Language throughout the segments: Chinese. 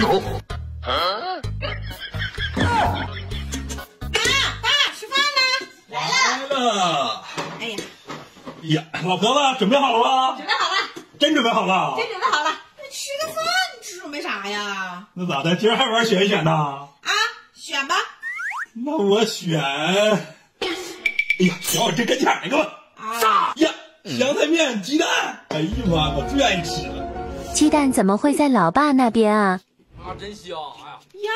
妈，爸，吃饭呢？来了。来了。哎呀，呀，老婆子准备好了吗？准备好了，真准备好了？真准备好了。那吃个饭，准备啥呀？那咋的？今儿还玩选一选呢？啊，选吧。那我选。哎呀，选我这跟前那个吧。啊。呀，香菜面鸡蛋。哎呀妈，我最爱吃了。鸡蛋怎么会在老爸那边啊？啊，真香！哎呀，呀，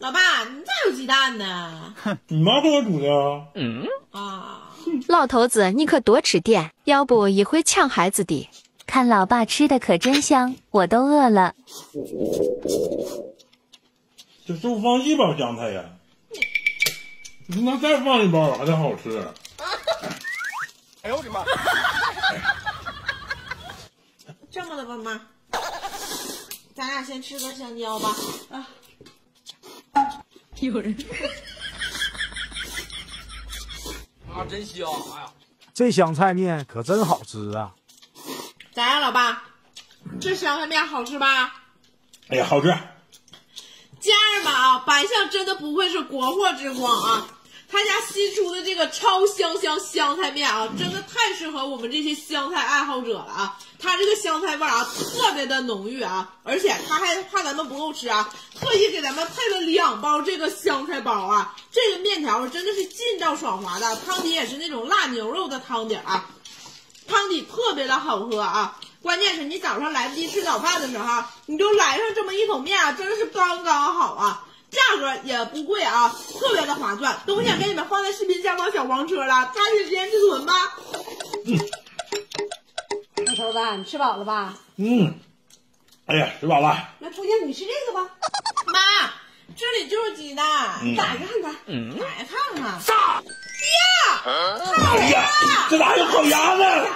老爸，你咋有鸡蛋呢？哼 你妈给我煮的。嗯。啊，老头子，你可多吃点，要不也会抢孩子的。看老爸吃的可真香，我都饿了。这就放一包香菜呀？你那再放一包还得好吃。哎呦我的妈！这么的吧，妈，咱俩先吃个香蕉吧。啊，有人。啊，真香！哎呀，这香菜面可真好吃啊！咋样，老爸？这香菜面好吃吧？哎呀，好吃！家人们啊，百象真的不愧是国货之光啊！他家新出的这个超香香香菜面啊，真的太适合我们这些香菜爱好者了啊！它这个香菜味啊，特别的浓郁啊，而且他还怕咱们不够吃啊，特意给咱们配了两包这个香菜包啊。这个面条真的是劲道爽滑的，汤底也是那种辣牛肉的汤底啊，汤底特别的好喝啊！关键是你早上来不及吃早饭的时候，你就来上这么一桶面啊，真的是刚刚好啊！也不贵啊，特别的划算。东西给你们放在视频下方小黄车了，抓紧时间去囤吧。老头子，你吃饱了吧？嗯。哎呀，吃饱了。那姑娘，你吃这个吧。妈，这里就是鸡蛋，打开看看，嗯打开看看。啥？呀，哎呀，这咋还有烤鸭呢？